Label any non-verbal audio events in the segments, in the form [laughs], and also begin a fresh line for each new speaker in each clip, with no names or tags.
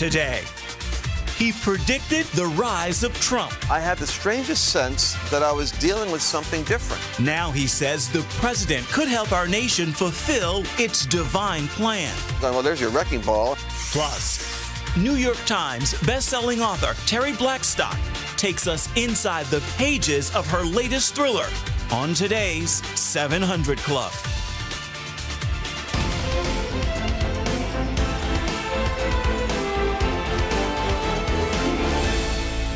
today. He predicted the rise of Trump.
I had the strangest sense that I was dealing with something different.
Now he says the president could help our nation fulfill its divine plan.
Well, there's your wrecking ball.
Plus, New York Times bestselling author Terri Blackstock takes us inside the pages of her latest thriller on today's 700 Club.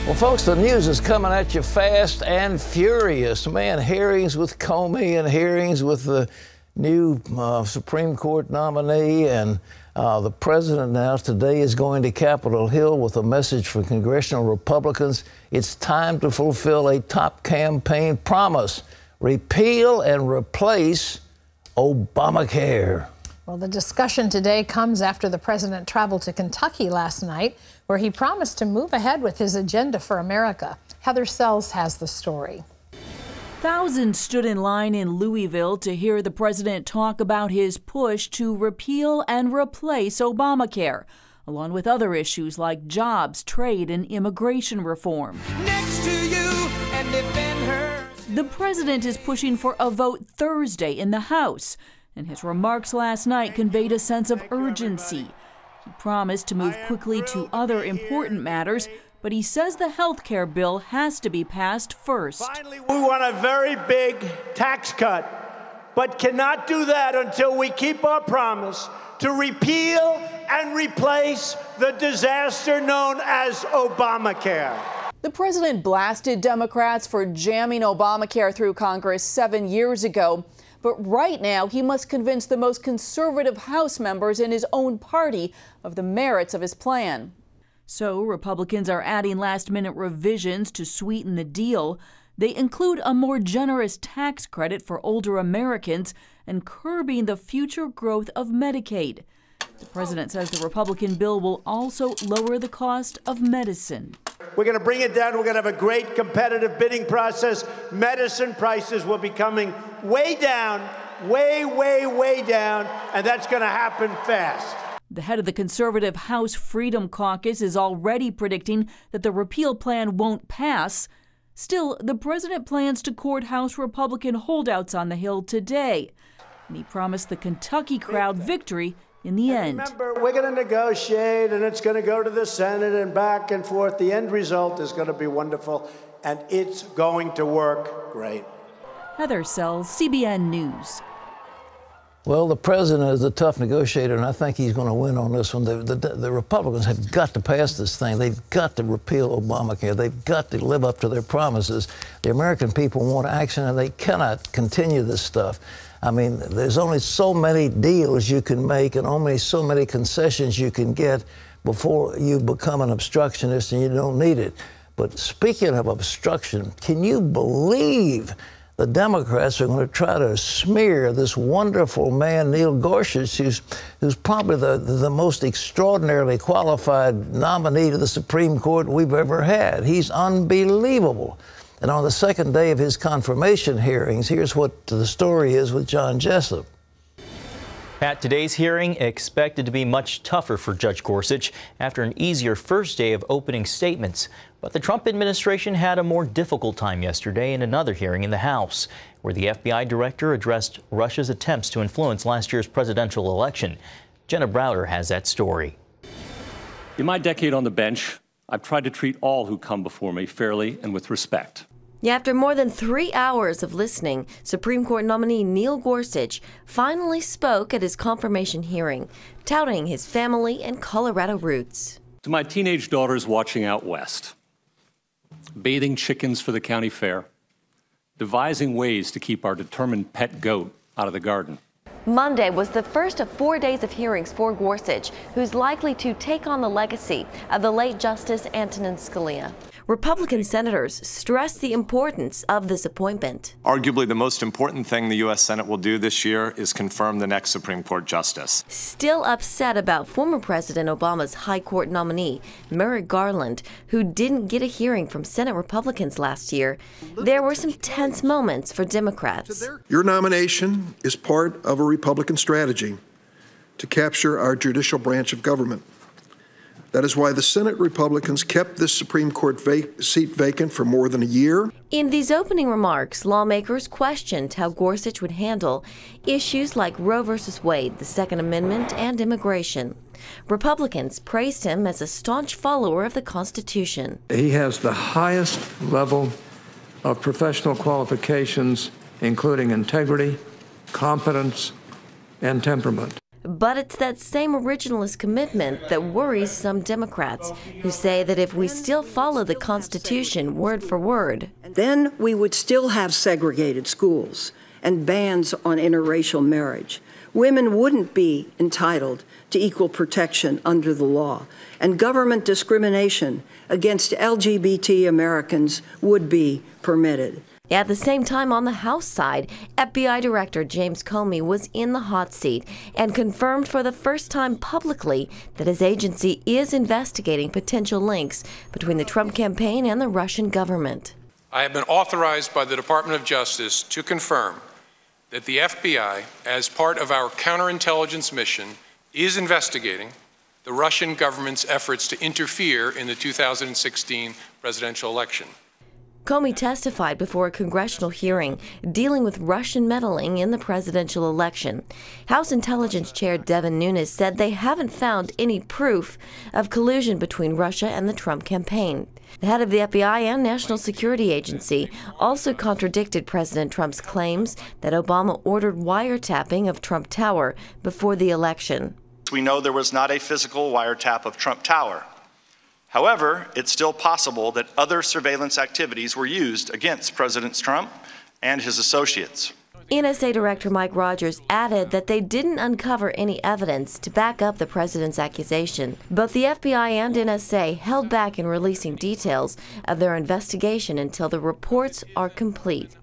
Well, folks, the news is coming at you fast and furious. Man, hearings with Comey and hearings with the new uh, Supreme Court nominee, and uh, the president now today is going to Capitol Hill with a message for congressional Republicans. It's time to fulfill a top campaign promise repeal and replace Obamacare.
Well, the discussion today comes after the president traveled to Kentucky last night, where he promised to move ahead with his agenda for America. Heather Sells has the story.
Thousands stood in line in Louisville to hear the president talk about his push to repeal and replace Obamacare, along with other issues like jobs, trade, and immigration reform. The president is pushing for a vote Thursday in the House and his remarks last night conveyed a sense of urgency. He promised to move quickly to other important matters, but he says the health care bill has to be passed first.
Finally, we want a very big tax cut, but cannot do that until we keep our promise to repeal and replace the disaster known as Obamacare.
The president blasted Democrats for jamming Obamacare through Congress seven years ago. But right now, he must convince the most conservative House members in his own party of the merits of his plan.
So, Republicans are adding last minute revisions to sweeten the deal. They include a more generous tax credit for older Americans and curbing the future growth of Medicaid. The president says the Republican bill will also lower the cost of medicine.
We're going to bring it down. We're going to have a great competitive bidding process. Medicine prices will be coming way down, way, way, way down, and that's going to happen fast.
The head of the conservative House Freedom Caucus is already predicting that the repeal plan won't pass. Still, the president plans to court House Republican holdouts on the Hill today. And he promised the Kentucky crowd victory in the
and
end.
Remember, we're going to negotiate and it's going to go to the Senate and back and forth. The end result is going to be wonderful and it's going to work great.
Heather Sells, CBN News.
Well, the president is a tough negotiator, and I think he's going to win on this one. The, the, the, Republicans have got to pass this thing. They've got to repeal Obamacare. They've got to live up to their promises. The American people want action, and they cannot continue this stuff. I mean, there's only so many deals you can make and only so many concessions you can get before you become an obstructionist and you don't need it. But speaking of obstruction, can you believe the Democrats are going to try to smear this wonderful man, Neil Gorsuch, who's, who's probably the, the most extraordinarily qualified nominee to the Supreme Court we've ever had. He's unbelievable. And on the second day of his confirmation hearings, here's what the story is with John Jessup.
At today's hearing expected to be much tougher for Judge Gorsuch after an easier first day of opening statements. But the Trump administration had a more difficult time yesterday in another hearing in the House, where the FBI director addressed Russia's attempts to influence last year's presidential election. Jenna Browder has that story.
In my decade on the bench, I've tried to treat all who come before me fairly and with respect.
After more than three hours of listening, Supreme Court nominee Neil Gorsuch finally spoke at his confirmation hearing, touting his family and Colorado roots.
To my teenage daughters watching out west, bathing chickens for the county fair, devising ways to keep our determined pet goat out of the garden.
Monday was the first of four days of hearings for Gorsuch, who's likely to take on the legacy of the late Justice Antonin Scalia. Republican senators stressed the importance of this appointment.
Arguably, the most important thing the U.S. Senate will do this year is confirm the next Supreme Court justice.
Still upset about former President Obama's High Court nominee, Merrick Garland, who didn't get a hearing from Senate Republicans last year, there were some tense moments for Democrats.
Your nomination is part of a Republican strategy to capture our judicial branch of government. That is why the Senate Republicans kept this Supreme Court vac- seat vacant for more than a year.
In these opening remarks, lawmakers questioned how Gorsuch would handle issues like Roe v. Wade, the Second Amendment, and immigration. Republicans praised him as a staunch follower of the Constitution.
He has the highest level of professional qualifications, including integrity, competence, and temperament.
But it's that same originalist commitment that worries some Democrats, who say that if we still follow the Constitution word for word,
then we would still have segregated schools and bans on interracial marriage. Women wouldn't be entitled to equal protection under the law, and government discrimination against LGBT Americans would be permitted.
At the same time, on the House side, FBI Director James Comey was in the hot seat and confirmed for the first time publicly that his agency is investigating potential links between the Trump campaign and the Russian government.
I have been authorized by the Department of Justice to confirm that the FBI, as part of our counterintelligence mission, is investigating the Russian government's efforts to interfere in the 2016 presidential election.
Comey testified before a congressional hearing dealing with Russian meddling in the presidential election. House Intelligence Chair Devin Nunes said they haven't found any proof of collusion between Russia and the Trump campaign. The head of the FBI and National Security Agency also contradicted President Trump's claims that Obama ordered wiretapping of Trump Tower before the election.
We know there was not a physical wiretap of Trump Tower. However, it's still possible that other surveillance activities were used against President Trump and his associates.
NSA Director Mike Rogers added that they didn't uncover any evidence to back up the president's accusation. Both the FBI and NSA held back in releasing details of their investigation until the reports are complete.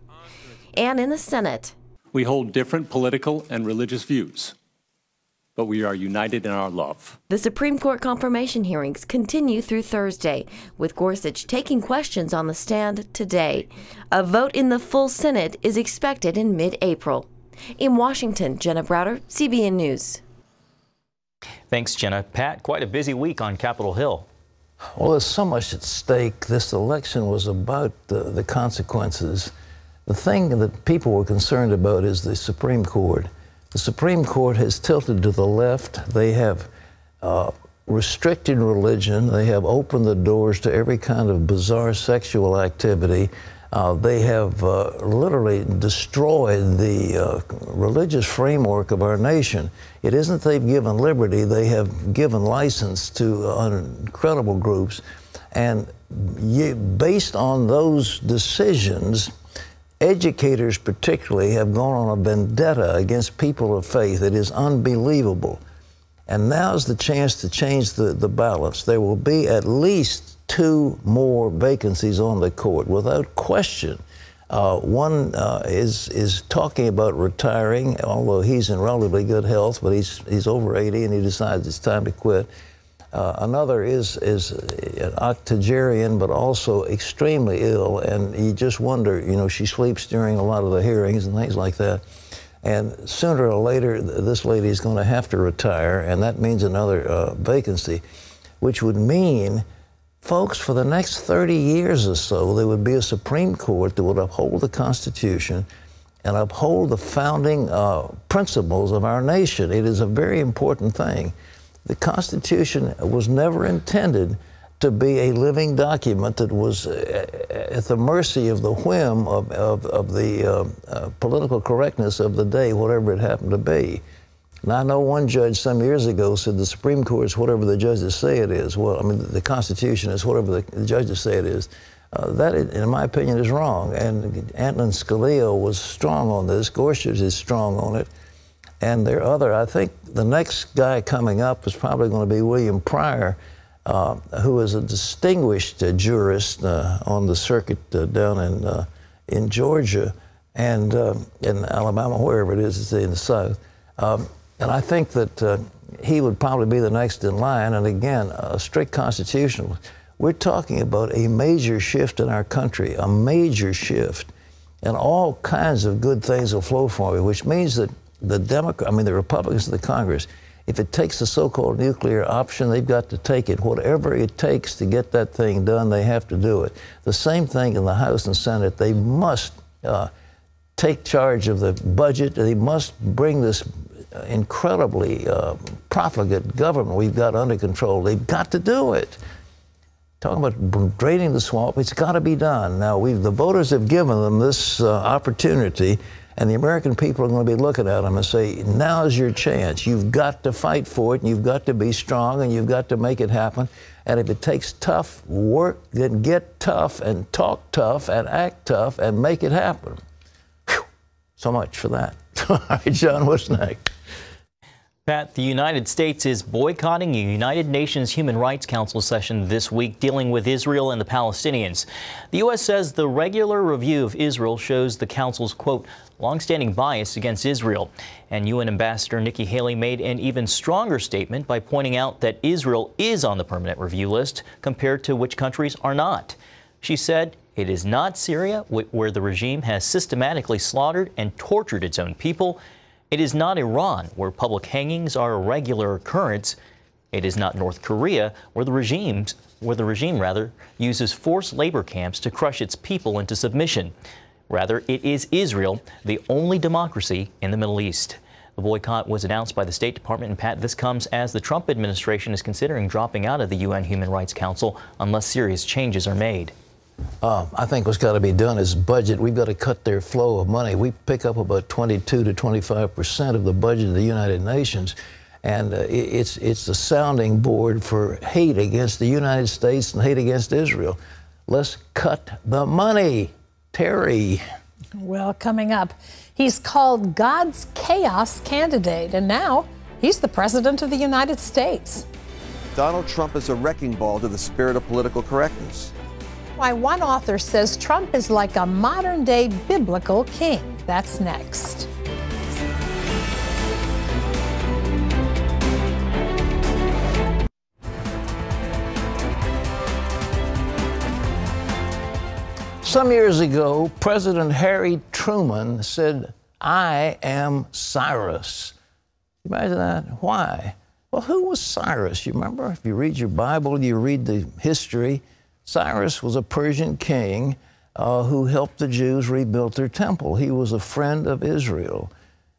And in the Senate,
we hold different political and religious views but we are united in our love.
The Supreme Court confirmation hearings continue through Thursday, with Gorsuch taking questions on the stand today. A vote in the full Senate is expected in mid April. In Washington, Jenna Browder, CBN News.
Thanks, Jenna. Pat, quite a busy week on Capitol Hill.
Well, there's so much at stake. This election was about the, the consequences. The thing that people were concerned about is the Supreme Court. The Supreme Court has tilted to the left. They have uh, restricted religion. They have opened the doors to every kind of bizarre sexual activity. Uh, they have uh, literally destroyed the uh, religious framework of our nation. It isn't they've given liberty, they have given license to incredible groups. And based on those decisions, educators particularly have gone on a vendetta against people of faith. It is unbelievable. And now's the chance to change the, the balance. There will be at least two more vacancies on the court without question. Uh, one uh, is is talking about retiring, although he's in relatively good health, but he's he's over 80 and he decides it's time to quit. Uh, another is is an octogenarian, but also extremely ill, and you just wonder. You know, she sleeps during a lot of the hearings and things like that. And sooner or later, this lady is going to have to retire, and that means another uh, vacancy, which would mean, folks, for the next 30 years or so, there would be a Supreme Court that would uphold the Constitution and uphold the founding uh, principles of our nation. It is a very important thing. The Constitution was never intended to be a living document that was uh, at the mercy of the whim of, of, of the uh, uh, political correctness of the day, whatever it happened to be. And I know one judge some years ago said the Supreme Court is whatever the judges say it is. Well, I mean, the Constitution is whatever the, judges say it is. Uh, that, in my opinion, is wrong. And Antonin Scalia was strong on this. Gorsuch is strong on it. And there are other, I think the next guy coming up is probably going to be William Pryor, uh, who is a distinguished uh, jurist uh, on the circuit uh, down in, uh, in Georgia and um, in Alabama, wherever it is, in the South. Um, and I think that he would probably be the next in line. And again, a strict constitutional. We're talking about a major shift in our country, a major shift. And all kinds of good things will flow from it, which means that the Democrat, I mean, the Republicans of the Congress, If it takes the so-called nuclear option, they've got to take it. Whatever it takes to get that thing done, they have to do it. The same thing in the House and Senate. They must uh, take charge of the budget. They must bring this incredibly uh, profligate government we've got under control. They've got to do it. Talking about draining the swamp, it's got to be done. Now, the voters have given them this uh, opportunity, and the American people are going to be looking at them and say, now's your chance. You've got to fight for it, and you've got to be strong, and you've got to make it happen. And if it takes tough work, then get tough and talk tough and act tough and make it happen. Whew. So much for that. [laughs] All right, John, what's next?
Pat, the United States is boycotting a United Nations Human Rights Council session this week dealing with Israel and the Palestinians. The U.S. says the regular review of Israel shows the Council's, quote, longstanding bias against Israel. And UN Ambassador Nikki Haley made an even stronger statement by pointing out that Israel is on the permanent review list compared to which countries are not. She said, it is not Syria, where the regime has systematically slaughtered and tortured its own people. It is not Iran, where public hangings are a regular occurrence. It is not North Korea, where the regimes where the regime rather uses forced labor camps to crush its people into submission. Rather, it is Israel, the only democracy in the Middle East. The boycott was announced by the State Department, and Pat, this comes as the Trump administration is considering dropping out of the UN Human Rights Council unless serious changes are made.
Uh, I think what's got to be done is budget. We've got to cut their flow of money. We pick up about 22 to 25 percent of the budget of the United Nations, and uh, it's it's the sounding board for hate against the United States and hate against Israel. Let's cut the money, Terry.
Well, coming up, he's called God's chaos candidate, and now he's the president of the United States.
Donald Trump is a wrecking ball to the spirit of political correctness
why one author says Trump is like a modern day biblical king. That's next.
Some years ago, President Harry Truman said, I am Cyrus. Imagine that. Why? Well, who was Cyrus? You remember? If you read your Bible, you read the history. Cyrus was a Persian king uh, who helped the Jews rebuild their temple. He was a friend of Israel.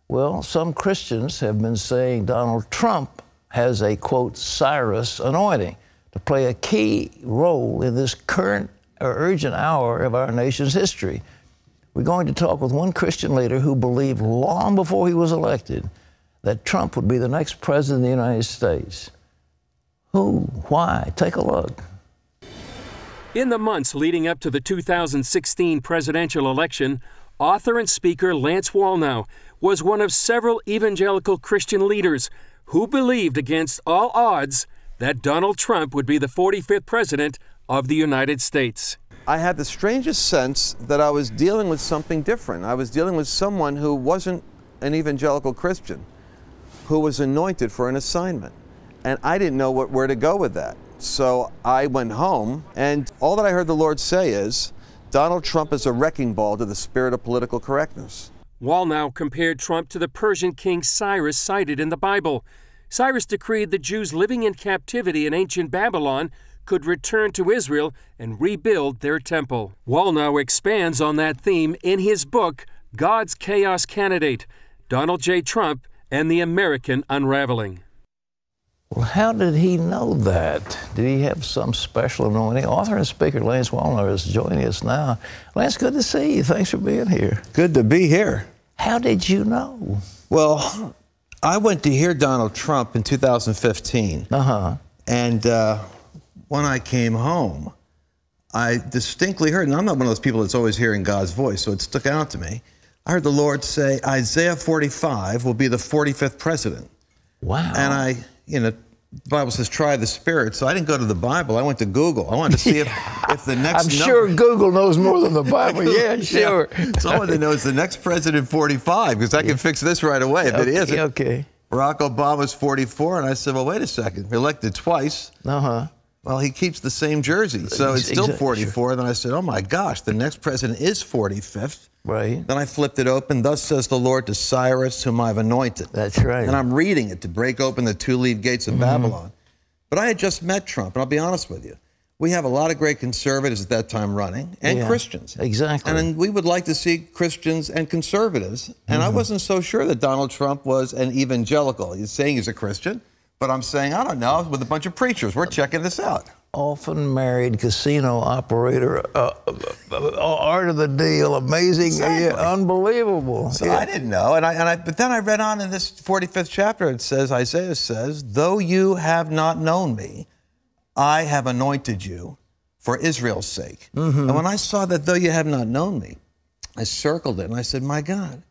Well, some Christians have been saying Donald Trump has a, quote, Cyrus anointing to play a key role in this current urgent hour of our nation's history. We're going to talk with one Christian leader who believed long before he was elected that Trump would be the next president of the United States. Who? Why? Take a look.
In the months leading up to the 2016 presidential election, author and speaker Lance Wallnau was one of several evangelical Christian leaders who believed against all odds that Donald Trump would be the 45th president of the United States.
I had the strangest sense that I was dealing with something different. I was dealing with someone who wasn't an evangelical Christian, who was anointed for an assignment. And I didn't know what, where to go with that. So I went home, and all that I heard the Lord say is Donald Trump is a wrecking ball to the spirit of political correctness.
Wallnau compared Trump to the Persian king Cyrus cited in the Bible. Cyrus decreed the Jews living in captivity in ancient Babylon could return to Israel and rebuild their temple. Wallnau expands on that theme in his book, God's Chaos Candidate Donald J. Trump and the American Unraveling.
Well, how did he know that? Did he have some special anointing? Author and speaker Lance Wallnau is joining us now. Lance, good to see you. Thanks for being here.
Good to be here.
How did you know?
Well, I went to hear Donald Trump in 2015.
Uh-huh.
And uh, when I came home, I distinctly heard, and I'm not one of those people that's always hearing God's voice, so it stuck out to me. I heard the Lord say, Isaiah 45 will be the 45th president.
Wow.
And I you know, the Bible says try the spirit. So I didn't go to the Bible. I went to Google. I wanted to see if, [laughs] if the next.
I'm sure Google knows more than the Bible. [laughs] yeah, sure.
Yeah. So I wanted to know is the next president 45 because I can fix this right away. But
okay,
he isn't.
Okay.
Barack Obama's 44, and I said, well, wait a second. Elected twice.
Uh huh.
Well, he keeps the same jersey, so it's still 44. Then I said, "Oh my gosh, the next president is 45th."
Right.
Then I flipped it open. Thus says the Lord to Cyrus, whom I've anointed.
That's right.
And I'm reading it to break open the two-leaved gates of
Mhm.
Babylon. But I had just met Trump, and I'll be honest with you. We have a lot of great conservatives at that time running, and
Yeah,
Christians.
Exactly.
And we would like to see Christians and conservatives. And I
Mhm.
wasn't so sure that Donald Trump was an evangelical. He's saying he's a Christian, but I'm saying, I don't know, with a bunch of preachers. We're checking this out.
Often married casino operator, uh, uh, uh, art of the deal, amazing,
Exactly.
yeah, unbelievable.
So
Yeah.
I didn't know, and I, and I, but then I read on in this 45th chapter. It says, Isaiah says, "Though you have not known me, I have anointed you for Israel's sake."
Mhm.
And when I saw that, though you have not known me, I circled it and I said, "My God,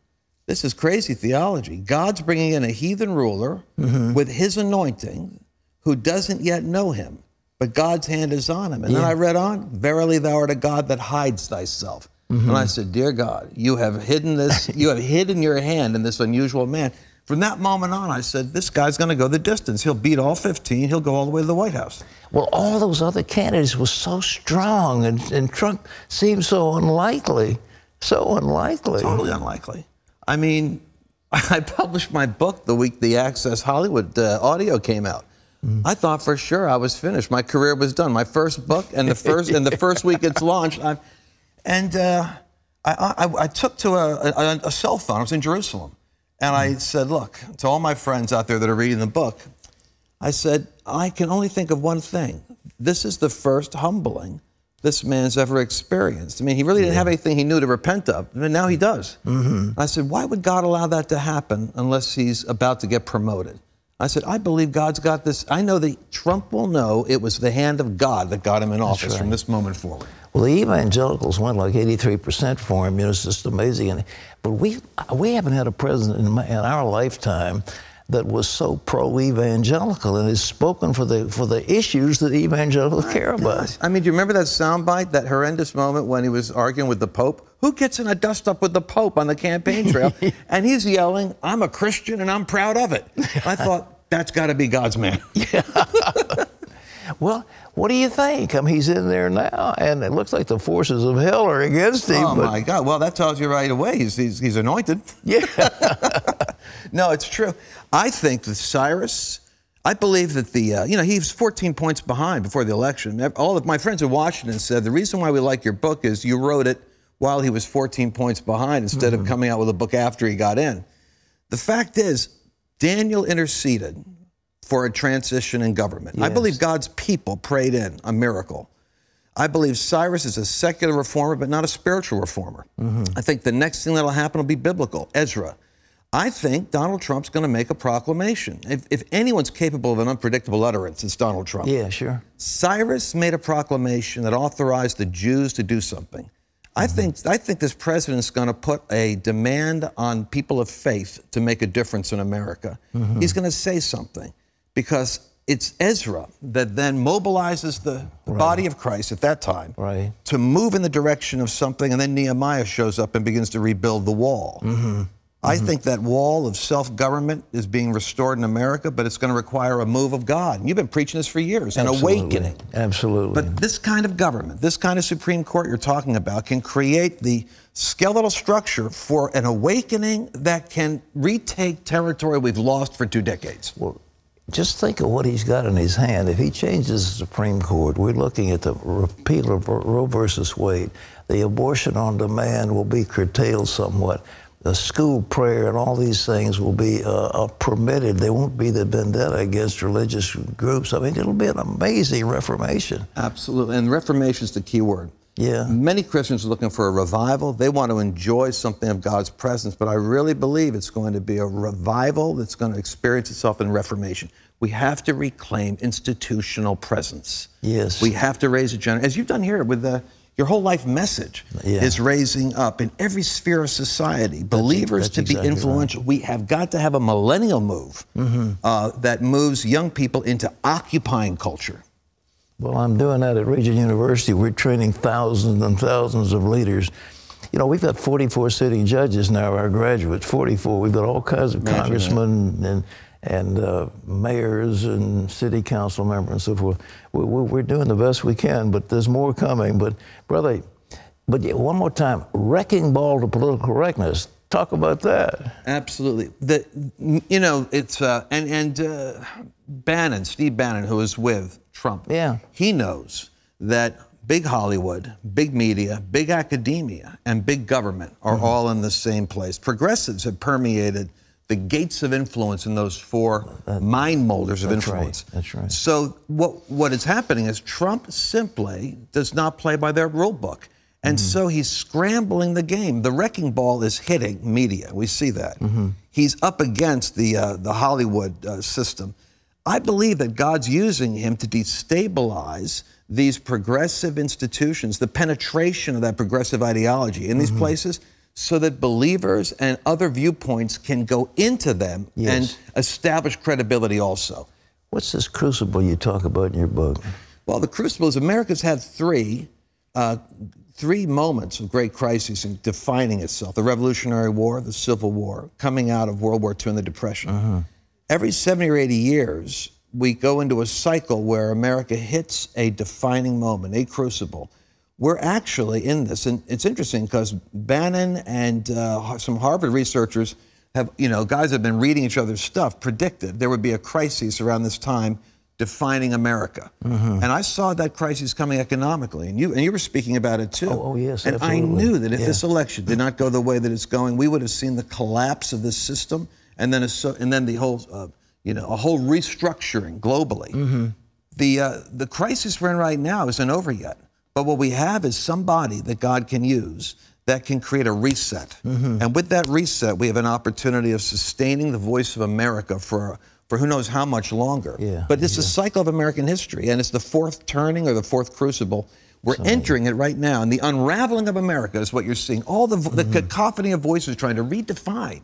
this is crazy theology. God's bringing in a heathen ruler
Mhm.
with His anointing, who doesn't yet know Him, but God's hand is on him." And then I read on, "Verily, thou art a God that hides thyself."
Mhm.
And I said, Dear God, you have hidden this, [laughs] you have hidden your hand in this unusual man. From that moment on, I said, This guy's going to go the distance. He'll beat all 15, he'll go all the way to the White House.
Well, all those other candidates were so strong, and, and Trump seemed so unlikely. So unlikely.
Totally unlikely. I mean, [laughs] I published my book the week the Access Hollywood uh, audio came out. I thought for sure I was finished. My career was done. My first book, and the first and the first week it's launched, I, and uh, I, I, I took to a, a, a cell phone. I was in Jerusalem, and I said, "Look to all my friends out there that are reading the book." I said, "I can only think of one thing. This is the first humbling this man's ever experienced. I mean, he really didn't have anything he knew to repent of, and now he does."
Mm-hmm.
I said, why would God allow that to happen unless he's about to get promoted? I said, I believe God's got this. I know that Trump will know it was the hand of God that got him in office from this moment forward.
Well, the evangelicals went like 83% for him. You know, it's just amazing. And, but we, we haven't had a president in, my, in our lifetime that was so pro-evangelical and has spoken for the for the issues that evangelicals care about.
I mean, do you remember that soundbite, that horrendous moment when he was arguing with the Pope? Who gets in a dust up with the Pope on the campaign trail? [laughs] and he's yelling, I'm a Christian and I'm proud of it. I [laughs] thought, that's got to be God's man. [laughs]
Well, what do you think? I mean, he's in there now, and it looks like the forces of hell are against him.
Oh my God! Well, that tells you right away he's he's, he's anointed.
Yeah.
No, it's true. I think that Cyrus. I believe that the uh, you know he was 14 points behind before the election. All of my friends in Washington said the reason why we like your book is you wrote it while he was 14 points behind instead
Mm-hmm.
of coming out with a book after he got in. The fact is, Daniel interceded for a transition in government. I believe God's people prayed in a miracle. I believe Cyrus is a secular reformer, but not a spiritual reformer.
Mm-hmm.
I think the next thing that'll happen will be biblical. Ezra. I think Donald Trump's going to make a proclamation. If, if anyone's capable of an unpredictable utterance, it's Donald Trump.
yeah, sure.
Cyrus made a proclamation that authorized the Jews to do something. I
Mm-hmm.
think I think this president's going to put a demand on people of faith to make a difference in America.
Mhm.
He's going to say something because it's Ezra that then mobilizes the, the body of Christ at that time
Right.
to move in the direction of something, and then Nehemiah shows up and begins to rebuild the wall.
Mm-hmm.
I mm-hmm. think that wall of self government is being restored in America, but it's going to require a move of God. And you've been preaching this for years an
Absolutely.
awakening.
Absolutely.
But this kind of government, this kind of Supreme Court you're talking about, can create the skeletal structure for an awakening that can retake territory we've lost for two decades.
Well, just think of what he's got in his hand. If he changes the Supreme Court, we're looking at the repeal of Roe versus Wade. The abortion on demand will be curtailed somewhat. The school prayer and all these things will be uh, uh, permitted. There won't be the vendetta against religious groups. I mean, it'll be an amazing reformation.
Absolutely. And reformation is the key word.
Yeah.
Many Christians are looking for a revival. They want to enjoy something of God's presence, but I really believe it's going to be a revival that's going to experience itself in reformation. We have to reclaim institutional presence.
Yes.
We have to raise a generation, as you've done here with the, your whole life message
Yeah.
is raising up in every sphere of society believers
that's
to be
exactly right.
influential. We have got to have a millennial move
Mm-hmm.
uh, that moves young people into occupying culture.
Well, I'm doing that at Regent University. We're training thousands and thousands of leaders. You know, we've got 44 sitting judges now, our graduates, 44. We've got all kinds of
Imagine
congressmen and, and uh, mayors and city council members and so forth. We, we, we're doing the best we can, but there's more coming. But, brother, but yeah, one more time, wrecking ball to political correctness. Talk about that.
Absolutely. The, you know, it's, uh, and, and uh, Bannon, Steve Bannon, who is with Trump,
Yeah.
he knows that big Hollywood, big media, big academia, and big government are
Mm-hmm.
all in the same place. Progressives have permeated the gates of influence in those four mind molders of
that's right.
influence.
That's right.
So what what is happening is Trump simply does not play by their rule book. And
Mm-hmm.
so he's scrambling the game. The wrecking ball is hitting media. We see that.
Mm-hmm.
He's up against the uh, the Hollywood uh, system. I believe that God's using him to destabilize these progressive institutions, the penetration of that progressive ideology in these places, so that believers and other viewpoints can go into them
Yes.
and establish credibility also.
What's this crucible you talk about in your book?
Well, the crucible is America's had three, uh, three moments of great crises in defining itself the Revolutionary War, the Civil War, coming out of World War II and the Depression. Every 70 or 80 years, we go into a cycle where America hits a defining moment, a crucible. We're actually in this, and it's interesting because Bannon and uh, some Harvard researchers have, you know, guys have been reading each other's stuff, predicted there would be a crisis around this time defining America. And I saw that crisis coming economically, and you and you were speaking about it too.
Oh, oh, yes,
And I knew that if
Yeah.
this election did not go the way that it's going, we would have seen the collapse of this system, and then a, so- and then the whole, uh, you know, a whole restructuring globally. The uh, the crisis we're in right now isn't over yet, but what we have is somebody that God can use that can create a reset. Mm-hmm. And with that reset, we have an opportunity of sustaining the voice of America for for who knows how much longer.
Yeah,
but it's a cycle of American history, and it's the fourth turning or the fourth crucible. We're entering it right now, and the unraveling of America is what you're seeing. All the, vo- the mm-hmm. cacophony of voices trying to redefine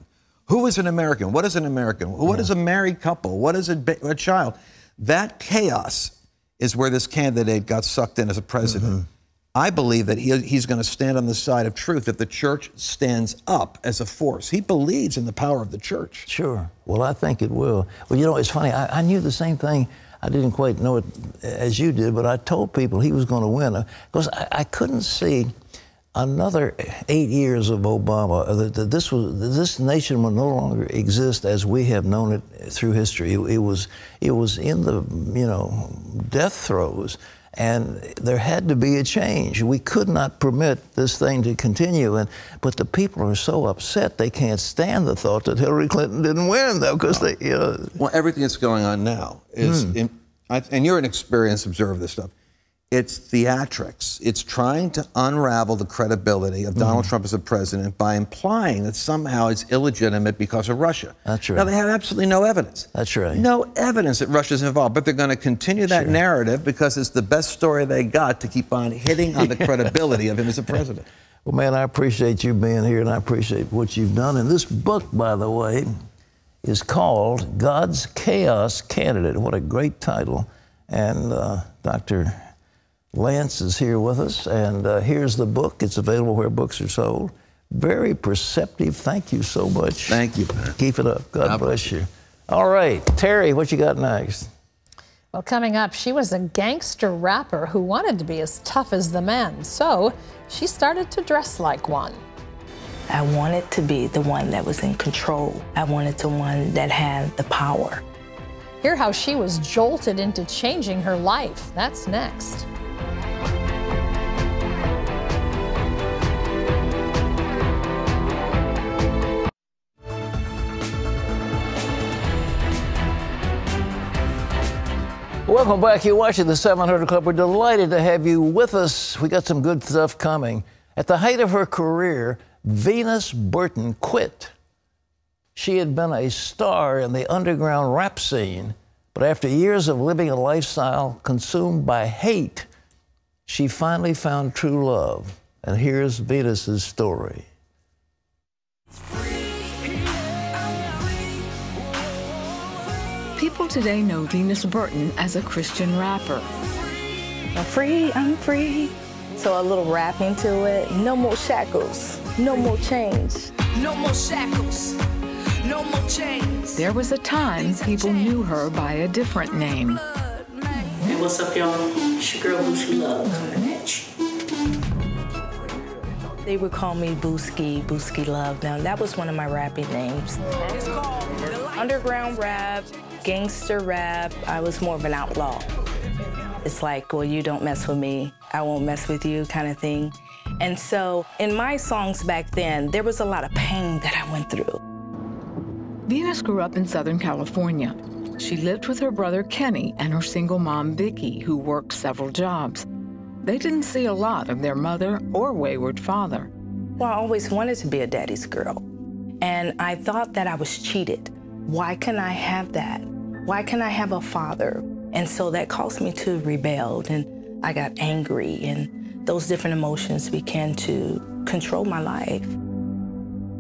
who is an American, what is an American, what is a married couple, what is a, a child. That chaos is where this candidate got sucked in as a president. Mm-hmm. I believe that he, he's going to stand on the side of truth if the church stands up as a force. He believes in the power of the church.
Sure. Well, I think it will. Well, you know, it's funny. I, I knew the same thing. I didn't quite know it as you did, but I told people he was going to win uh, because I, I couldn't see another eight years of Obama. uh, That, this was this nation will no longer exist as we have known it through history. It, it was it was in the you know death throes. And there had to be a change. We could not permit this thing to continue. And but the people are so upset they can't stand the thought that Hillary Clinton didn't win, though, because they. You know,
Well, everything that's going on now is,
Hmm.
in, I, and you're an experienced observer of this stuff. It's theatrics. It's trying to unravel the credibility of Donald
Mm-hmm.
Trump as a president by implying that somehow it's illegitimate because of Russia.
That's right.
Now they have absolutely no evidence.
That's right.
No evidence that Russia's involved, but they're going to continue that narrative because it's the best story they got to keep on hitting on the [laughs] [laughs] credibility of him as a president.
Well, man, I appreciate you being here, and I appreciate what you've done. And this book, by the way, is called God's Chaos Candidate. What a great title! And uh, Dr. Lance is here with us, and uh, here's the book. It's available where books are sold. Very perceptive. Thank you so much.
Thank you.
Keep it up. God bless you. All right, Terry, what you got next?
Well, coming up, she was a gangster rapper who wanted to be as tough as the men. So she started to dress like one.
I wanted to be the one that was in control. I wanted the one that had the power.
Hear how she was jolted into changing her life. That's next.
Welcome back. You're watching the 700 Club. We're delighted to have you with us. We got some good stuff coming. At the height of her career, Venus Burton quit. She had been a star in the underground rap scene, but after years of living a lifestyle consumed by hate, she finally found true love. And here's Venus's story.
People today know Venus Burton as a Christian rapper.
I'm free, I'm free. So a little rap into it. No more shackles, no more chains.
No more shackles,
no more chains.
There was a time people knew her by a different name.
Hey, what's up, y'all? It's your girl Booski Love coming at
you. They would call me Booski, Booski Love. Now, that was one of my rapping names. Underground rap, gangster rap, I was more of an outlaw. It's like, well, you don't mess with me, I won't mess with you kind of thing. And so in my songs back then, there was a lot of pain that I went through.
Venus grew up in Southern California. She lived with her brother Kenny and her single mom Vicky, who worked several jobs. They didn't see a lot of their mother or wayward father.
Well, I always wanted to be a daddy's girl. And I thought that I was cheated. Why can I have that? Why can I have a father? And so that caused me to rebel and I got angry and those different emotions began to control my life.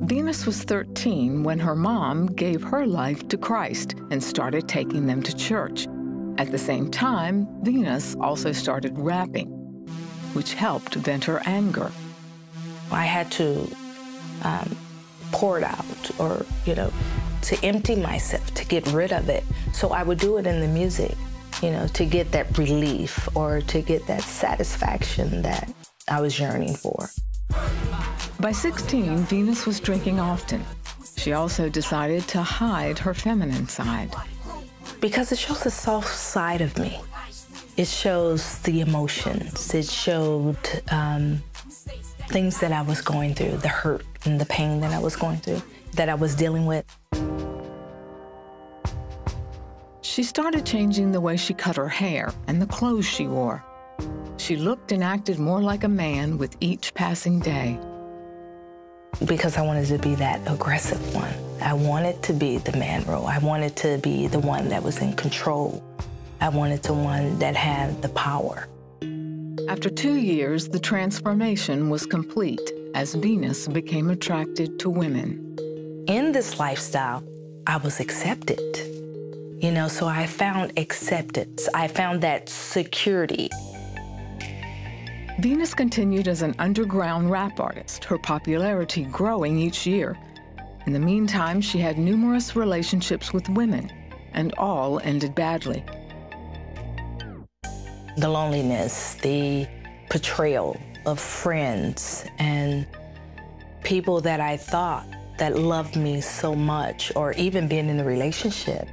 Venus was 13 when her mom gave her life to Christ and started taking them to church. At the same time, Venus also started rapping, which helped vent her anger.
I had to um, pour it out or, you know, to empty myself, to get rid of it. So I would do it in the music, you know, to get that relief or to get that satisfaction that I was yearning for.
By 16, Venus was drinking often. She also decided to hide her feminine side.
Because it shows the soft side of me. It shows the emotions. It showed um, things that I was going through, the hurt and the pain that I was going through, that I was dealing with.
She started changing the way she cut her hair and the clothes she wore. She looked and acted more like a man with each passing day.
Because I wanted to be that aggressive one. I wanted to be the man role. I wanted to be the one that was in control. I wanted the one that had the power.
After two years, the transformation was complete as Venus became attracted to women.
In this lifestyle, I was accepted. You know, so I found acceptance. I found that security.
Venus continued as an underground rap artist, her popularity growing each year. In the meantime, she had numerous relationships with women, and all ended badly.
The loneliness, the betrayal of friends, and people that I thought that loved me so much, or even being in a relationship.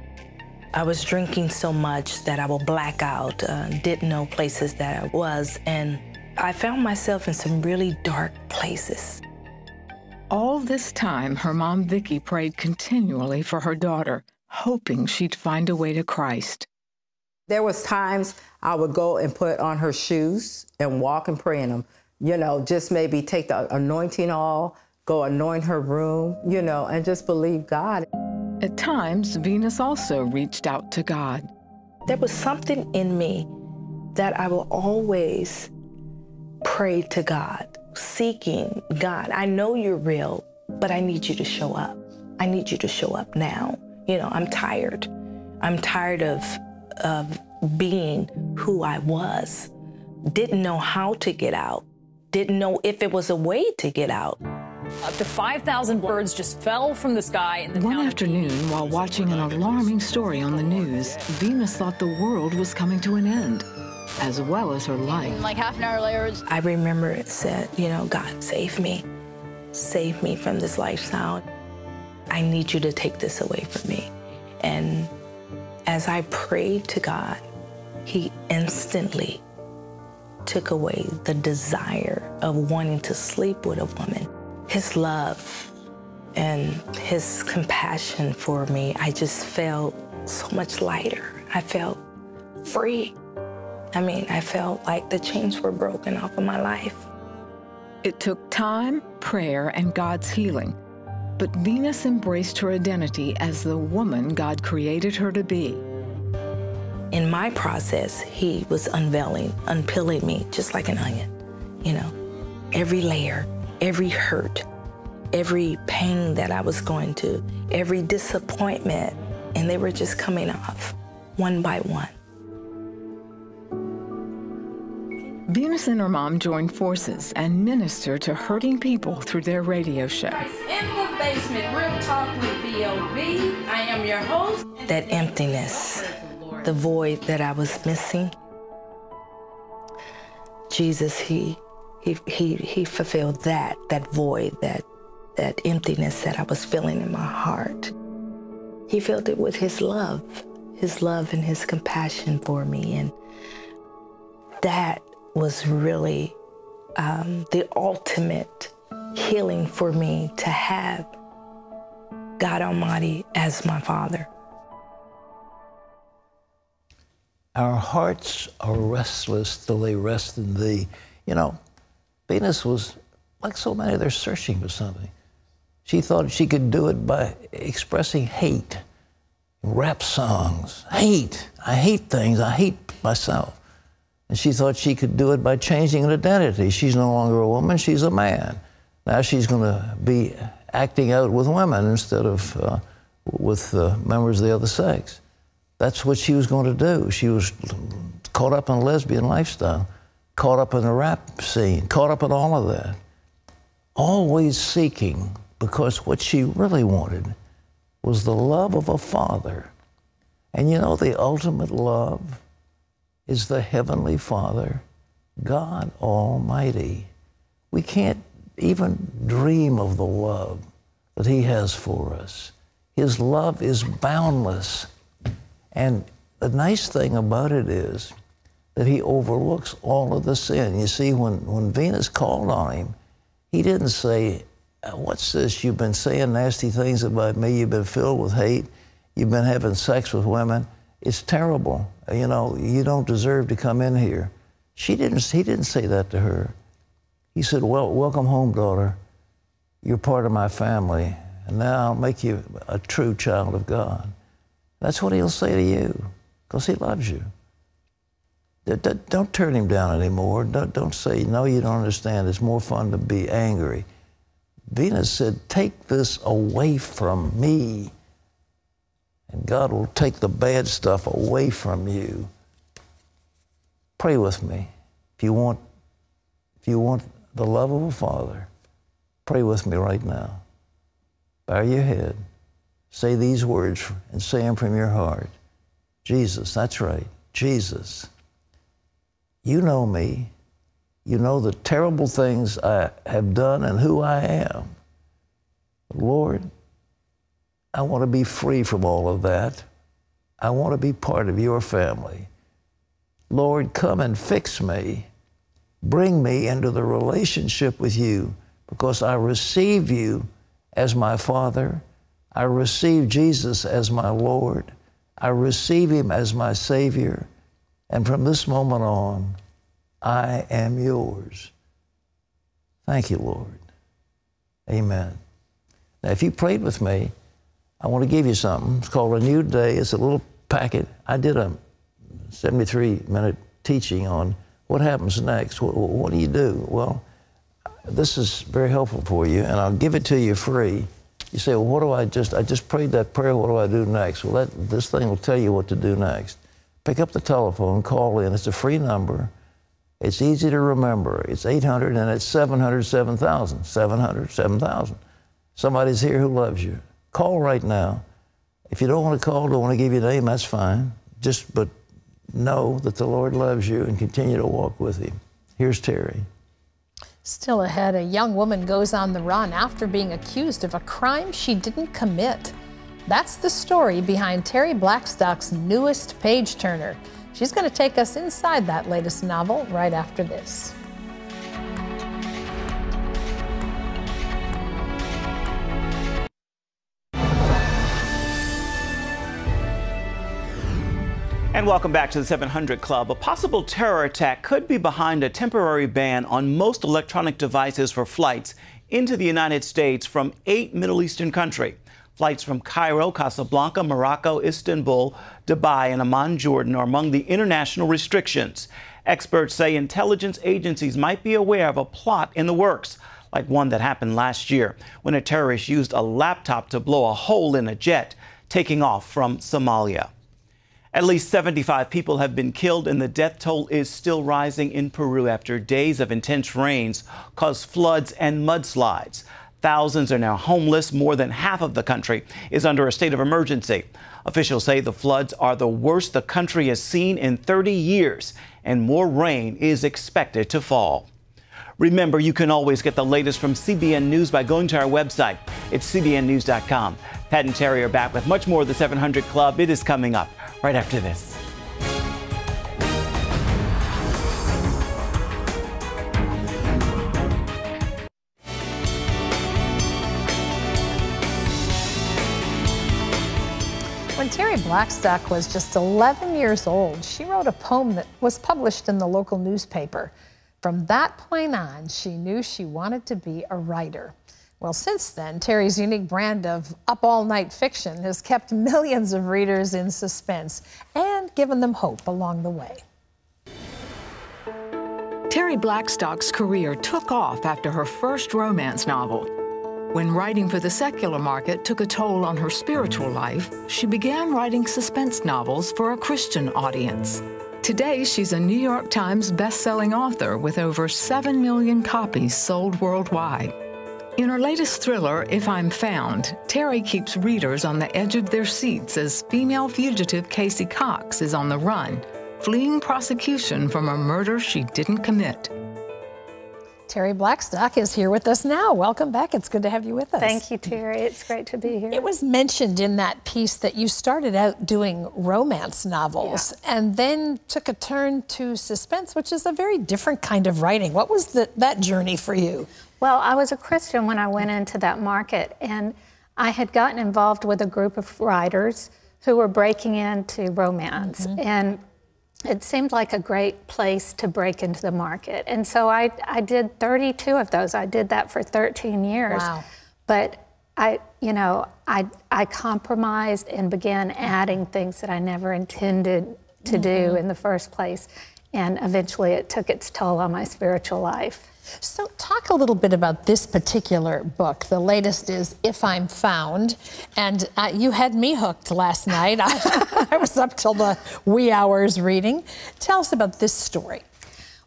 I was drinking so much that I would black out, uh, didn't know places that I was, and I found myself in some really dark places.
All this time, her mom, Vicky, prayed continually for her daughter, hoping she'd find a way to Christ.
There was times I would go and put on her shoes and walk and pray in them. You know, just maybe take the anointing oil, go anoint her room, you know, and just believe God.
At times, Venus also reached out to God.
There was something in me that I will always pray to God, seeking God. I know you're real, but I need you to show up. I need you to show up now. You know, I'm tired. I'm tired of, of being who I was. Didn't know how to get out. Didn't know if it was a way to get out.
Up to 5,000 birds just fell from the sky in the
One afternoon, while watching an alarming story on the news, Venus thought the world was coming to an end as well as her life.
Like half an hour later,
I remember it said, you know, God, save me. Save me from this lifestyle. I need you to take this away from me. And as I prayed to God, He instantly took away the desire of wanting to sleep with a woman. His love and His compassion for me, I just felt so much lighter. I felt free. I mean, I felt like the chains were broken off of my life.
It took time, prayer, and God's healing. But Venus embraced her identity as the woman God created her to be.
In my process, he was unveiling, unpeeling me just like an onion. You know, every layer, every hurt, every pain that I was going to, every disappointment, and they were just coming off one by one.
Venus and her mom joined forces and minister to hurting people through their radio show.
In the basement, Real Talk with VOB. I am your host.
That emptiness, the void that I was missing. Jesus, he, he, he, he fulfilled that, that void, that, that emptiness that I was feeling in my heart. He filled it with his love, his love and his compassion for me. And that was really um, the ultimate healing for me to have God Almighty as my Father.
Our hearts are restless till they rest in thee. You know, Venus was, like so many, they're searching for something. She thought she could do it by expressing hate, rap songs. Hate. I hate things. I hate myself. And she thought she could do it by changing an identity. She's no longer a woman, she's a man. Now she's going to be acting out with women instead of uh, with uh, members of the other sex. That's what she was going to do. She was caught up in a lesbian lifestyle, caught up in the rap scene, caught up in all of that. Always seeking, because what she really wanted was the love of a father. And you know, the ultimate love is the Heavenly Father, God Almighty. We can't even dream of the love that He has for us. His love is boundless. And the nice thing about it is that He overlooks all of the sin. You see, when, when Venus called on Him, He didn't say, uh, What's this? You've been saying nasty things about me. You've been filled with hate. You've been having sex with women. It's terrible. You know, you don't deserve to come in here. She didn't, he didn't say that to her. He said, Well, welcome home, daughter. You're part of my family, and now I'll make you a true child of God. That's what he'll say to you, because he loves you. Don't turn him down anymore. Don't, don't say, No, you don't understand. It's more fun to be angry. Venus said, Take this away from me, and God will take the bad stuff away from you. Pray with me. If you want, if you want the love of a father, pray with me right now. Bow your head. Say these words and say them from your heart. Jesus, that's right. Jesus, you know me. You know the terrible things I have done and who I am. Lord, I want to be free from all of that. I want to be part of your family. Lord, come and fix me. Bring me into the relationship with you because I receive you as my Father. I receive Jesus as my Lord. I receive him as my Savior. And from this moment on, I am yours. Thank you, Lord. Amen. Now, if you prayed with me, I want to give you something. It's called A New Day. It's a little packet. I did a 73 minute teaching on what happens next. What, what, do you do? Well, this is very helpful for you, and I'll give it to you free. You say, well, what do I just, I just prayed that prayer, what do I do next? Well, that, this thing will tell you what to do next. Pick up the telephone, call in. It's a free number. It's easy to remember. It's 800 and it's 700 7000. 700 7000. Somebody's here who loves you. Call right now. If you don't want to call, don't want to give your name, that's fine. Just, but know that the Lord loves you and continue to walk with Him. Here's Terry.
Still ahead, a young woman goes on the run after being accused of a crime she didn't commit. That's the story behind Terri Blackstock's newest page turner. She's going to take us inside that latest novel right after this.
And welcome back to the 700 Club. A possible terror attack could be behind a temporary ban on most electronic devices for flights into the United States from eight Middle Eastern countries. Flights from Cairo, Casablanca, Morocco, Istanbul, Dubai, and Amman, Jordan are among the international restrictions. Experts say intelligence agencies might be aware of a plot in the works, like one that happened last year when a terrorist used a laptop to blow a hole in a jet taking off from Somalia. At least 75 people have been killed, and the death toll is still rising in Peru after days of intense rains caused floods and mudslides. Thousands are now homeless. More than half of the country is under a state of emergency. Officials say the floods are the worst the country has seen in 30 years, and more rain is expected to fall. Remember, you can always get the latest from CBN News by going to our website. It's cbnnews.com. Pat and Terry are back with much more of the 700 Club. It is coming up right after this.
Blackstock was just 11 years old, she wrote a poem that was published in the local newspaper. From that point on, she knew she wanted to be a writer. Well, since then, Terri's unique brand of up all night fiction has kept millions of readers in suspense and given them hope along the way.
Terri Blackstock's career took off after her first romance novel. When writing for the secular market took a toll on her spiritual life, she began writing suspense novels for a Christian audience. Today, she's a New York Times best-selling author with over 7 million copies sold worldwide. In her latest thriller, If I'm Found, Terri keeps readers on the edge of their seats as female fugitive Casey Cox is on the run, fleeing prosecution from a murder she didn't commit.
Terri Blackstock is here with us now. Welcome back. It's good to have you with us.
Thank you, Terry. It's great to be here.
It was mentioned in that piece that you started out doing romance novels yeah. and then took a turn to suspense, which is a very different kind of writing. What was the, that journey for you?
Well, I was a Christian when I went into that market, and I had gotten involved with a group of writers who were breaking into romance. Mm-hmm. And it seemed like a great place to break into the market. And so I, I did 32 of those. I did that for 13 years.
Wow.
But I, you know, I, I compromised and began adding things that I never intended to mm-hmm. do in the first place. And eventually it took its toll on my spiritual life.
So, talk a little bit about this particular book. The latest is If I'm Found. And uh, you had me hooked last [laughs] night. I, was up till the wee hours reading. Tell us about this story.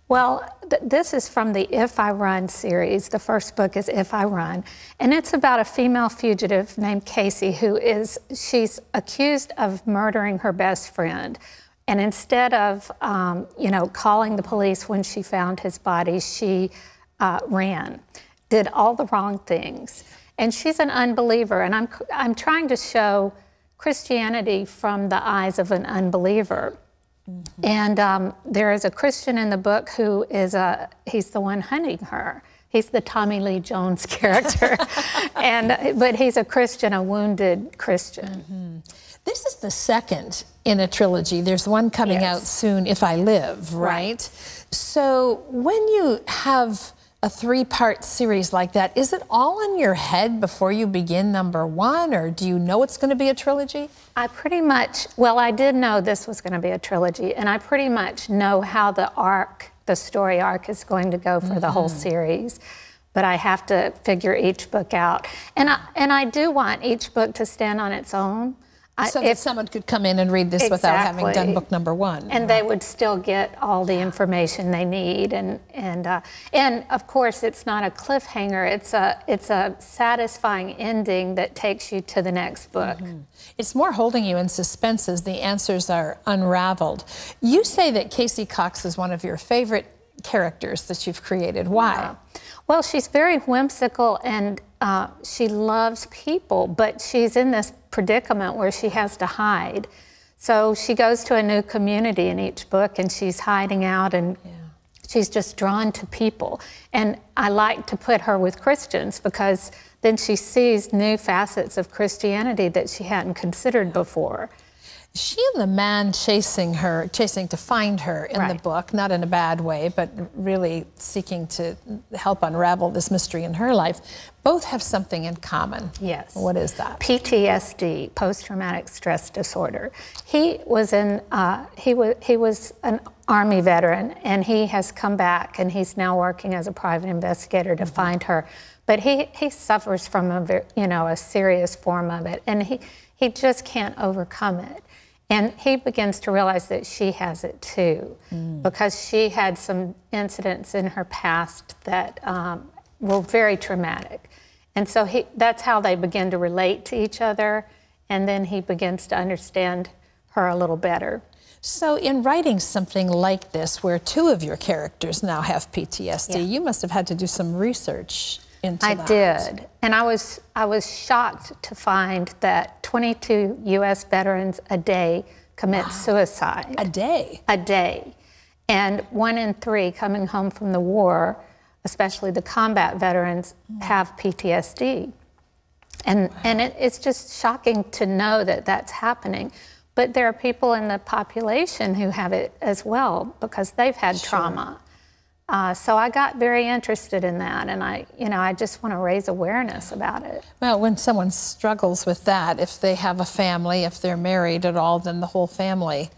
Well, th- this is from the If I Run series. The first book is If I Run, and it's about a female fugitive named Casey who is she's accused of murdering her best friend. And instead of, um, you know, calling the police when she found his body, she uh, ran, did all the wrong things. And she's an unbeliever. And I'm, I'm trying to show Christianity from the eyes of an unbeliever. Mm-hmm. And um, there is a Christian in the book who is a, he's the one hunting her. He's the Tommy Lee Jones [laughs] character. and, but he's a Christian, a wounded Christian.
Mm-hmm. This is the second in a trilogy. There's one coming yes. out soon, If I Live, right? right? So when you have a three part series like that, is it all in your head before you begin number one, or do you know it's going to be a trilogy?
I pretty much, well, I did know this was going to be a trilogy, and I pretty much know how the arc, the story arc, is going to go for mm-hmm. the whole mm-hmm. series. But I have to figure each book out. And I, and I do want each book to stand on its own.
So that someone could come in and read this
exactly.
without having done book number one,
and they would still get all the information they need, and and uh, and of course it's not a cliffhanger. It's a it's a satisfying ending that takes you to the next book. Mm-hmm.
It's more holding you in suspense as the answers are unraveled. You say that Casey Cox is one of your favorite characters that you've created. Why? Yeah.
Well, she's very whimsical and uh, she loves people, but she's in this predicament where she has to hide. So she goes to a new community in each book and she's hiding out and yeah. she's just drawn to people. And I like to put her with Christians because then she sees new facets of Christianity that she hadn't considered before
she and the man chasing her, chasing to find her in right. the book, not in a bad way, but really seeking to help unravel this mystery in her life, both have something in common.
Yes.
What is that?
PTSD, post-traumatic stress disorder. He was in. Uh, he was. He was an army veteran, and he has come back, and he's now working as a private investigator to mm-hmm. find her. But he he suffers from a you know a serious form of it, and he he just can't overcome it. And he begins to realize that she has it too, mm. because she had some incidents in her past that um, were very traumatic. And so he, that's how they begin to relate to each other. And then he begins to understand her a little better.
So, in writing something like this, where two of your characters now have PTSD, yeah. you must have had to do some research into
I
that.
did, and I was I was shocked to find that 22 U.S. veterans a day commit wow. suicide.
A day.
A day, and one in three coming home from the war, especially the combat veterans, mm. have PTSD. And, wow. and it, it's just shocking to know that that's happening. But there are people in the population who have it as well because they've had sure. trauma. Uh, so I got very interested in that, and I, you know, I just want to raise awareness about it.
Well, when someone struggles with that, if they have a family, if they're married at all, then the whole family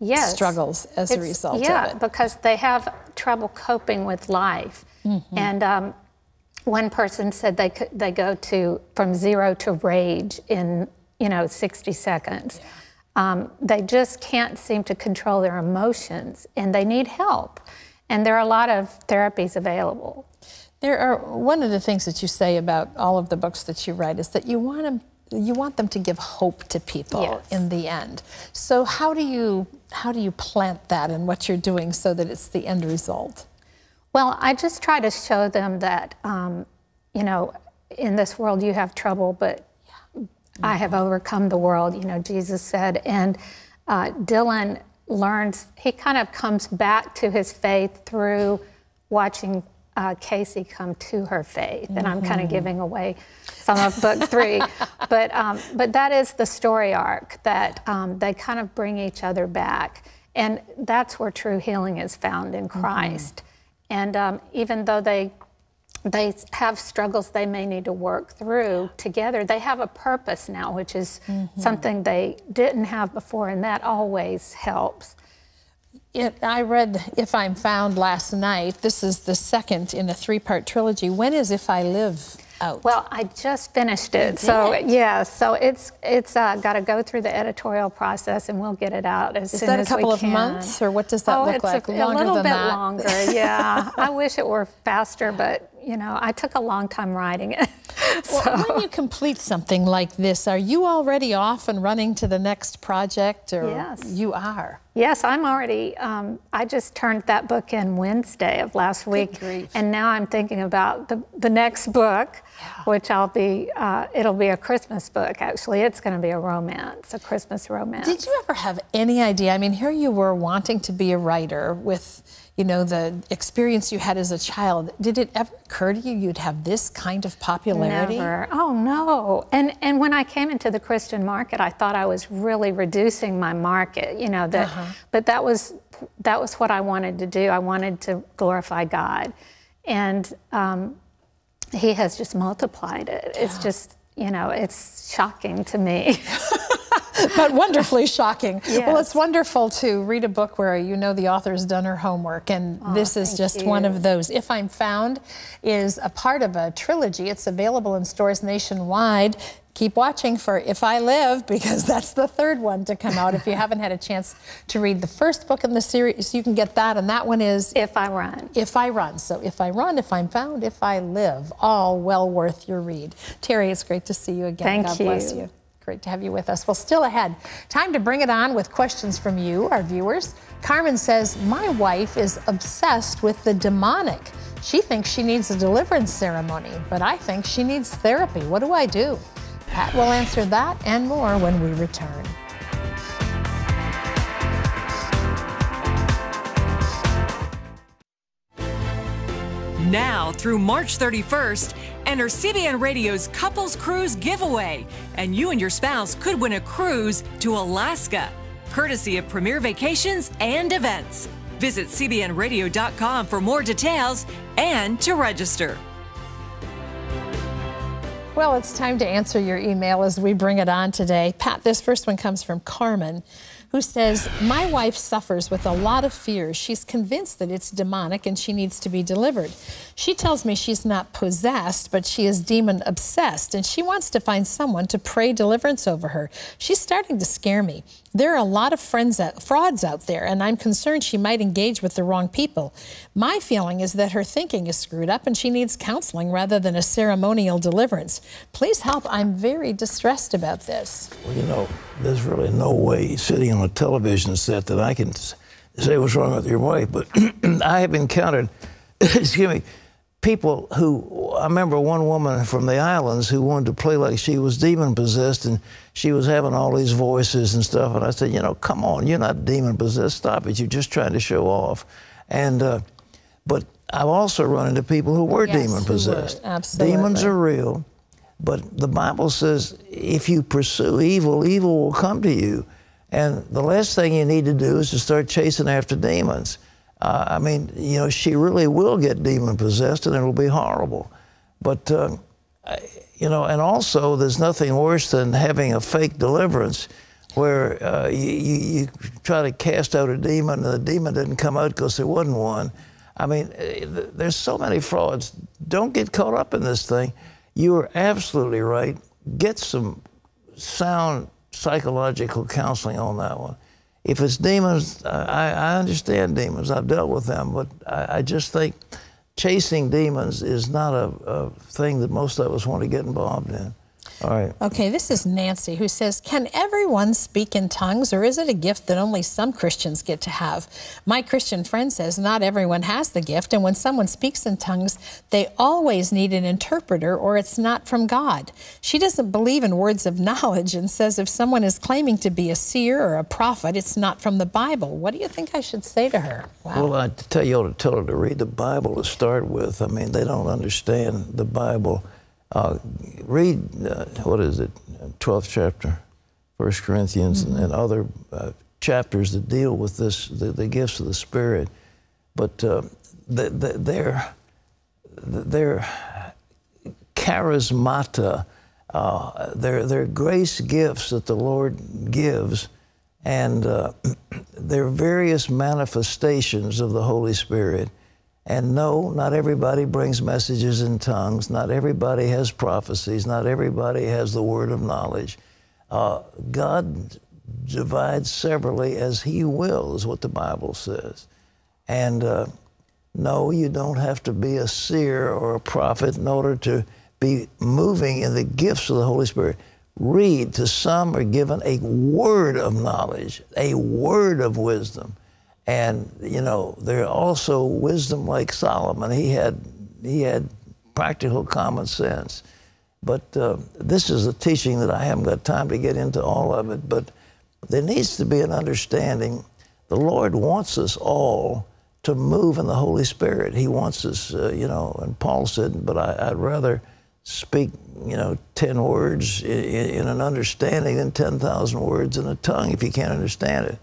yes. struggles as it's, a result
yeah,
of it.
because they have trouble coping with life, mm-hmm. and um, one person said they could, they go to from zero to rage in you know 60 seconds. Yeah. Um, they just can't seem to control their emotions and they need help. And there are a lot of therapies available.
There are one of the things that you say about all of the books that you write is that you want them you want them to give hope to people yes. in the end. So how do you how do you plant that in what you're doing so that it's the end result?
Well, I just try to show them that um, you know in this world you have trouble, but I have overcome the world, you know, Jesus said. And uh, Dylan learns, he kind of comes back to his faith through watching uh, Casey come to her faith. And I'm kind of mm-hmm. giving away some of book three. [laughs] but, um, but that is the story arc that um, they kind of bring each other back. And that's where true healing is found in mm-hmm. Christ. Mm-hmm. And um, even though they they have struggles they may need to work through together. They have a purpose now, which is mm-hmm. something they didn't have before, and that always helps.
It, I read If I'm Found last night. This is the second in a three part trilogy. When is If I Live out?
Well, I just finished it. So, yeah, so it's it's uh, got to go through the editorial process and we'll get it out as
is
soon
as we can.
Is
that a couple of months or what does that
oh,
look like?
A,
longer
a little
than
bit
that?
longer, yeah. [laughs] I wish it were faster, but you know, I took a long time writing it.
so. [laughs] Well, when you complete something like this, are you already off and running to the next project? Or
yes.
You are.
Yes, I'm already. Um, I just turned that book in Wednesday of last week, and now I'm thinking about the the next book, yeah. which I'll be. Uh, it'll be a Christmas book. Actually, it's going to be a romance, a Christmas romance.
Did you ever have any idea? I mean, here you were wanting to be a writer with you know, the experience you had as a child, did it ever occur to you you'd have this kind of popularity?
Never. Oh no. And and when I came into the Christian market, I thought I was really reducing my market. You know that, uh-huh. but that was that was what I wanted to do. I wanted to glorify God, and um, He has just multiplied it. Yeah. It's just you know, it's shocking to me. [laughs] [laughs]
but wonderfully shocking. Yes. [laughs] Well, it's wonderful to read a book where you know the author's done her homework, and oh, this is just you. one of those. If I'm Found is a part of a trilogy. It's available in stores nationwide. Keep watching for If I Live [laughs] because that's the third one to come out. if you haven't had a chance to read the first book in the series, you can get that, and that one is
If I Run.
If I Run. So If I Run, If I'm Found, If I Live, all well worth your read. Terri, it's great to see you again.
Thank
God
you.
bless you. Great to have you with us. Well, still ahead, time to bring it on with questions from you, our viewers. Carmen says, My wife is obsessed with the demonic. She thinks she needs a deliverance ceremony, but I think she needs therapy. What do I do? Pat will answer that and more when we return.
Now through March 31st, enter CBN Radio's Couples Cruise giveaway, and you and your spouse could win a cruise to Alaska, courtesy of Premier Vacations and Events. Visit CBNRadio.com for more details and to register.
Well, it's time to answer your email as we bring it on today. Pat, this first one comes from Carmen who says, My wife suffers with a lot of fears. She's convinced that it's demonic and she needs to be delivered. She tells me she's not possessed, but she is demon obsessed, and she wants to find someone to pray deliverance over her. She's starting to scare me. There are a lot of friends out, frauds out there, and I'm concerned she might engage with the wrong people. My feeling is that her thinking is screwed up and she needs counseling rather than a ceremonial deliverance. Please help. I'm very distressed about this.
Well, you know, there's really no way sitting on a television set that I can say what's wrong with your wife, but [clears throat] I have encountered, [clears throat] excuse me, people who I remember one woman from the islands who wanted to play like she was demon possessed and she was having all these voices and stuff. And I said, you know, come on, you're not demon possessed. Stop it. You're just trying to show off. And uh, but I've also run into people who were
Yes,
demon possessed.
were. Absolutely.
Demons are real, but the Bible says if you pursue evil, evil will come to you. And the last thing you need to do is to start chasing after demons. Uh, I mean, you know, she really will get demon possessed and it'll be horrible. But, uh, you know, and also there's nothing worse than having a fake deliverance where uh, you, you, you try to cast out a demon and the demon didn't come out because there wasn't one. I mean, eh, there's so many frauds. Don't get caught up in this thing. You are absolutely right. Get some sound psychological counseling on that one. If it's demons, I, I understand demons. I've dealt with them, but I, I just think chasing demons is not a, a thing that most of us want to get involved in. All right.
Okay, this is Nancy who says, Can everyone speak in tongues, or is it a gift that only some Christians get to have? My Christian friend says not everyone has the gift, and when someone speaks in tongues, they always need an interpreter, or it's not from God. She doesn't believe in words of [laughs] knowledge and says if someone is claiming to be a seer or a prophet, it's not from the Bible. What do you think I should say to her? Wow.
Well, I tell you, ought to tell her to read the Bible to start with. I mean, they don't understand the Bible. Uh, read, uh, what is it, 12th chapter, 1 Corinthians, and, and other uh, chapters that deal with this, the, the gifts of the Spirit. But uh, the, the, they're, they're charismata. Uh, they're, they're grace gifts that the Lord gives, and uh, [clears throat] they're various manifestations of the Holy Spirit. And no, not everybody brings messages in tongues. Not everybody has prophecies. Not everybody has the word of knowledge. Uh, God divides severally as He will, is what the Bible says. And uh, no, you don't have to be a seer or a prophet in order to be moving in the gifts of the Holy Spirit. Read, to some are given a word of knowledge, a word of wisdom. And, you know, there are also wisdom like Solomon. He had, he had practical common sense. But uh, this is a teaching that I haven't got time to get into all of it. But there needs to be an understanding. The Lord wants us all to move in the Holy Spirit. He wants us, uh, you know, and Paul said, but I, I'd rather speak, you know, 10 words in, in an understanding than 10,000 words in a tongue if you can't understand it.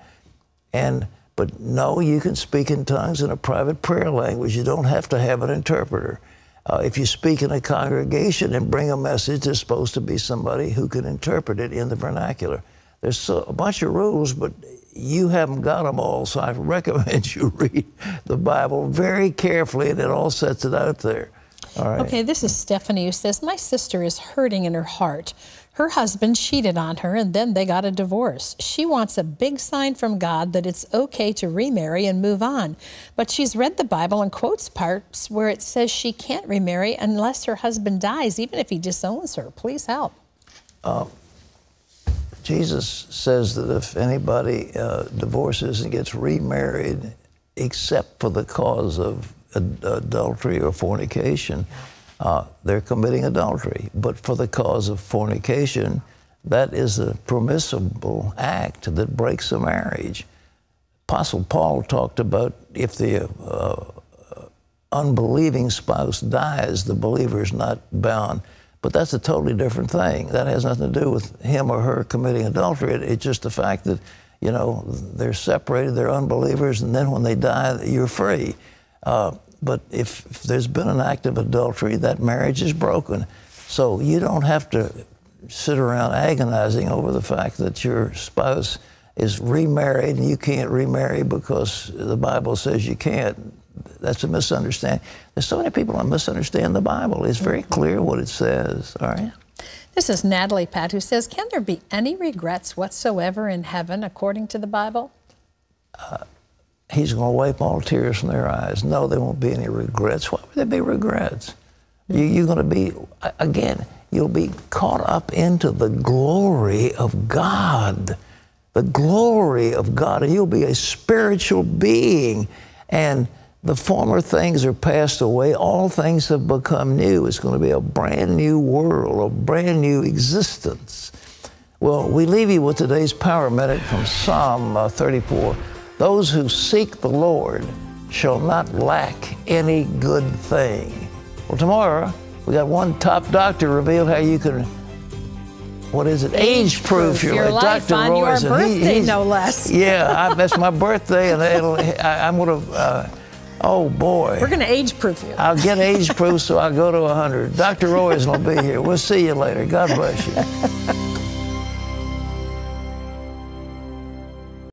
And but no, you can speak in tongues in a private prayer language. You don't have to have an interpreter. Uh, if you speak in a congregation and bring a message, there's supposed to be somebody who can interpret it in the vernacular. There's so, a bunch of rules, but you haven't got them all. So I [laughs] recommend you read the Bible very carefully, and it all sets it out there.
Okay, this is Stephanie who says, My sister is hurting in her heart. Her husband cheated on her and then they got a divorce. She wants a big sign from God that it's okay to remarry and move on. But she's read the Bible and quotes parts where it says she can't remarry unless her husband dies, even if he disowns her. Please help.
Uh, Jesus says that if anybody uh, divorces and gets remarried, except for the cause of ad- adultery or fornication, uh, they're committing adultery. But for the cause of fornication, that is a permissible act that breaks a marriage. Apostle Paul talked about if the uh, unbelieving spouse dies, the believer is not bound. But that's a totally different thing. That has nothing to do with him or her committing adultery. It- It's just the fact that, you know, they're separated, they're unbelievers, and then when they die, you're free. Uh, but if, if there's been an act of adultery, that marriage is broken. So you don't have to sit around agonizing over the fact that your spouse is remarried and you can't remarry because the Bible says you can't. That's a misunderstanding. There's so many people that misunderstand the Bible. It's very clear what it says, all right?
This is Natalie Pat who says, Can there be any regrets whatsoever in heaven according to the Bible?
Uh, he's going to wipe all tears from their eyes. No, there won't be any regrets. Why would there be regrets? You, you're going to be, again, you'll be caught up into the glory of God. The glory of God. And you'll be a spiritual being. And the former things are passed away. All things have become new. It's going to be a brand new world, a brand new existence. Well, we leave you with today's Power Minute from Psalm uh, 34. Those who seek the Lord shall not lack any good thing. Well, tomorrow, we got one top doctor reveal how you can what is it? Age proof
your, your life
Dr.
on
Royce,
your birthday, no less. [laughs]
yeah, I, that's my birthday, and I, am going to. Uh, oh boy.
We're going to age proof you.
I'll get [laughs] age proof so I'll go to 100. Dr. Roy is going to be here. We'll see you later. God bless you. [laughs]